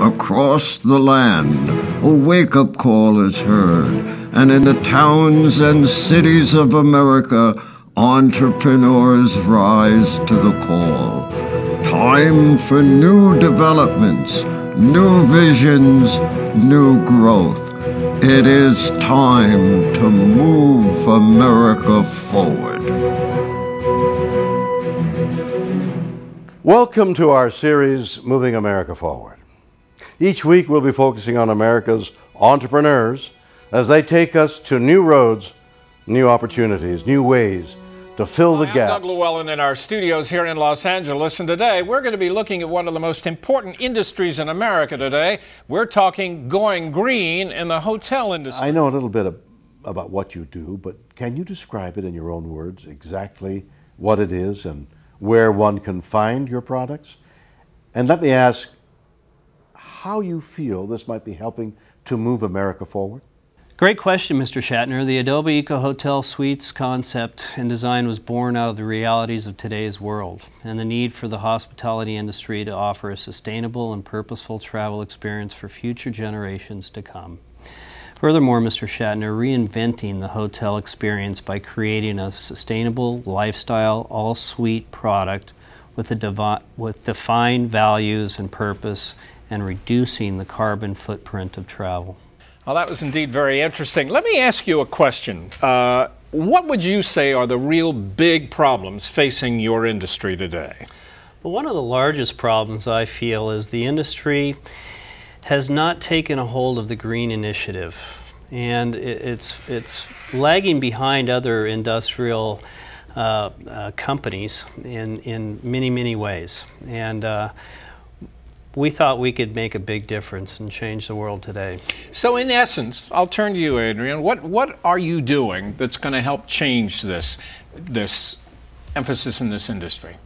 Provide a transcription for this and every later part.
Across the land, a wake up call is heard, and in the towns and cities of America, entrepreneurs rise to the call. Time for new developments, new visions, new growth. It is time to move America forward. Welcome to our series, Moving America Forward. Each week we'll be focusing on America's entrepreneurs as they take us to new roads, new opportunities, new ways to fill the I'm. Doug Llewellyn in our studios here in Los Angeles, and today we're going to be looking at one of the most important industries in America today. We're talking going green in the hotel industry. I know a little bit of, about what you do, but can you describe it in your own words exactly what it is and where one can find your products? And let me ask how you feel this might be helping to move America forward. Great question, Mr. Shatner. The Adoba Eco Hotel Suites concept and design was born out of the realities of today's world and the need for the hospitality industry to offer a sustainable and purposeful travel experience for future generations to come. Furthermore, Mr. Shatner, reinventing the hotel experience by creating a sustainable lifestyle all suite product with, a devi- with defined values and purpose and reducing the carbon footprint of travel. Well, that was indeed very interesting. Let me ask you a question. Uh, what would you say are the real big problems facing your industry today? Well, one of the largest problems I feel is the industry has not taken a hold of the green initiative, and it's it's lagging behind other industrial uh, uh, companies in in many many ways, and. Uh, we thought we could make a big difference and change the world today. So, in essence, I'll turn to you, Adrienne. What what are you doing that's going to help change this this emphasis in this industry?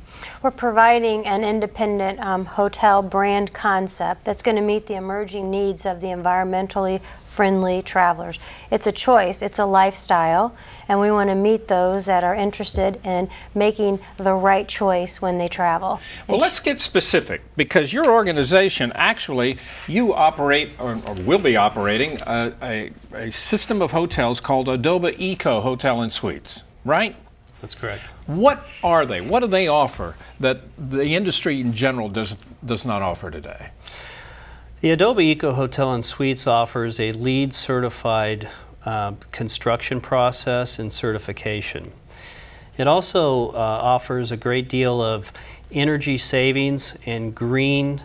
We're providing an independent um, hotel brand concept that's going to meet the emerging needs of the environmentally friendly travelers. It's a choice, it's a lifestyle, and we want to meet those that are interested in making the right choice when they travel. Well, let's get specific because your organization actually you operate or, or will be operating a, a, a system of hotels called Adoba Eco Hotel and Suites, right? That's correct. What are they? What do they offer that the industry in general does, does not offer today? The Adoba Eco Hotel and Suites offers a LEED certified uh, construction process and certification. It also uh, offers a great deal of energy savings and green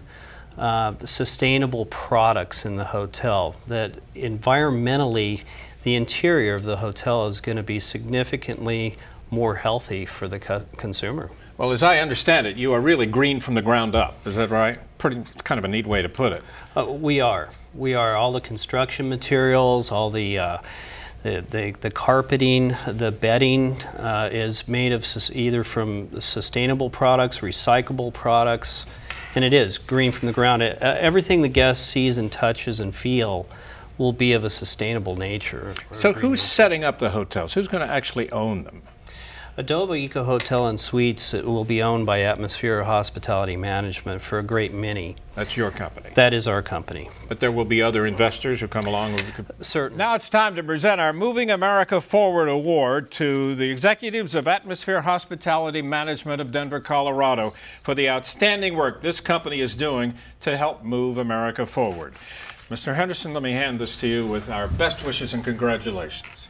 uh, sustainable products in the hotel that environmentally the interior of the hotel is going to be significantly more healthy for the co consumer. Well, as I understand it, you are really green from the ground up. Is that right? Pretty kind of a neat way to put it. Uh, we are. We are. All the construction materials, all the uh, the, the, the, carpeting, the bedding uh, is made of either from sustainable products, recyclable products, and it is green from the ground. It, uh, everything the guest sees and touches and feel will be of a sustainable nature. So who's setting up the hotels? Who's going to actually own them? Adoba Eco Hotel and Suites will be owned by Atmosphere Hospitality Management for a great many. That's your company. That is our company. But there will be other investors who come along. Certain. Now it's time to present our Moving America Forward Award to the executives of Atmosphere Hospitality Management of Denver, Colorado, for the outstanding work this company is doing to help move America forward. Mr. Henderson, let me hand this to you with our best wishes and congratulations.